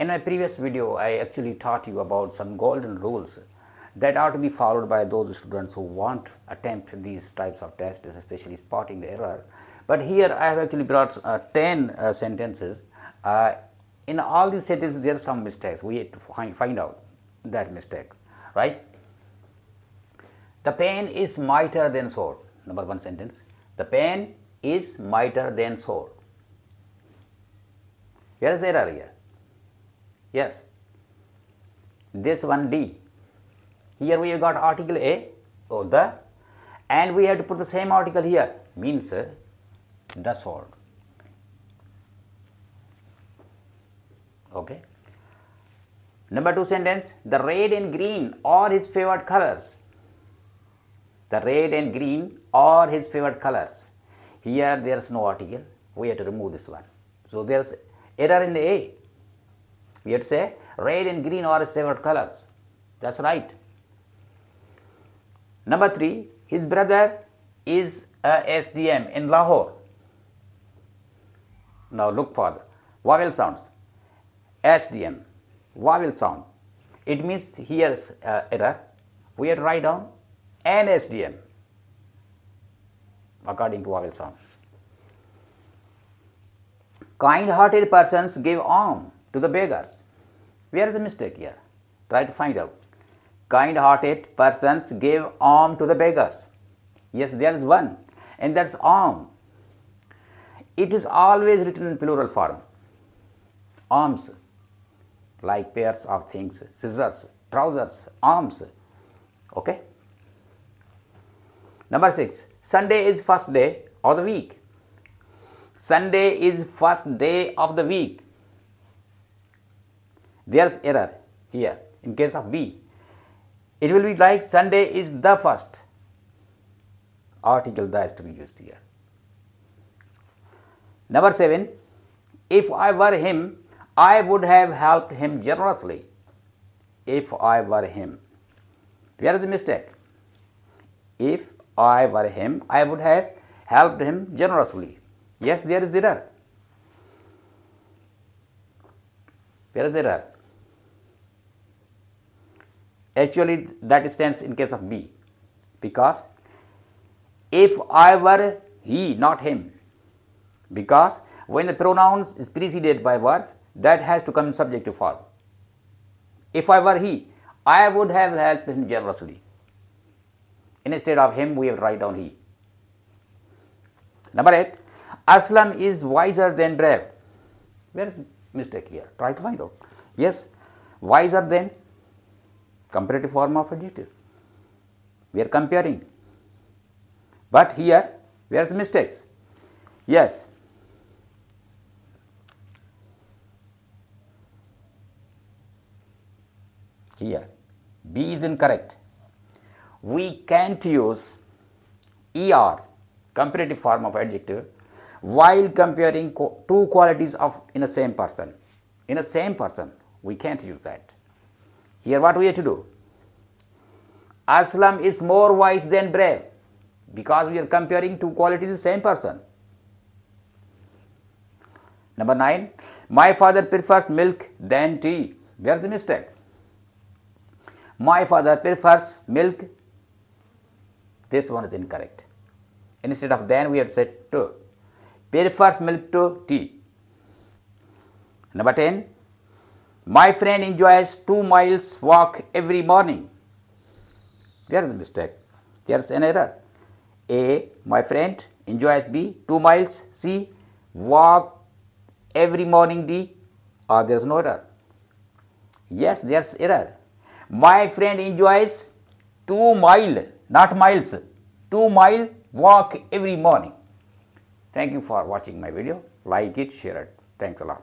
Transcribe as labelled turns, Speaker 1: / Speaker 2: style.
Speaker 1: In my previous video, I actually taught you about some golden rules that are to be followed by those students who want to attempt these types of tests, especially spotting the error. But here I have actually brought uh, 10 uh, sentences. Uh, in all these sentences, there are some mistakes. We have to find, find out that mistake, right? The pain is mightier than sword. Number one sentence. The pain is mightier than sword. Here is error here. Yes. This one D. Here we have got article A, or the, and we have to put the same article here, means uh, the sword. Okay. Number two sentence, the red and green are his favorite colors. The red and green are his favorite colors. Here there is no article, we have to remove this one. So there is error in the A. To say red and green are his favorite colors. That's right. Number three, his brother is a SDM in Lahore. Now look for the vowel sounds. SDM, vowel sound. It means here's uh, error. We have to write down an SDM according to vowel sound. Kind-hearted persons give alms to the beggars. Where is the mistake here? Try to find out. Kind-hearted persons give alms to the beggars. Yes, there is one, and that's alms. It is always written in plural form. Alms, like pairs of things, scissors, trousers, alms. Okay. Number six, Sunday is first day of the week. Sunday is first day of the week. There's error here in case of B. It will be like Sunday is the first. Article the is to be used here. Number 7. If I were him, I would have helped him generously. If I were him. Where is the mistake? If I were him, I would have helped him generously. Yes, there is error. Where is error? Actually, that stands in case of B because if I were he, not him, because when the pronoun is preceded by verb, that has to come in subjunctive form. If I were he, I would have helped him generously. Instead of him, we have write down he. Number 8, Aslam is wiser than brave. Where is mistake here? Try to find out. Yes, wiser than comparative form of adjective. We are comparing. But here, where is the mistakes? Yes. Here, B is incorrect. We can't use ER, comparative form of adjective, while comparing two qualities of in a same person. In a same person, we can't use that. Here what we have to do? Aslam is more wise than brave because we are comparing two qualities the same person. Number 9, my father prefers milk than tea. Where is the mistake? My father prefers milk. This one is incorrect. Instead of than, we have said to. Prefers milk to tea. Number 10, my friend enjoys two miles walk every morning. There is a mistake. There is an error. A, my friend enjoys B, two miles. C, walk every morning D, ah, or there is no error. Yes, there is error. My friend enjoys two mile, not miles, two mile walk every morning. Thank you for watching my video. Like it, share it. Thanks a lot.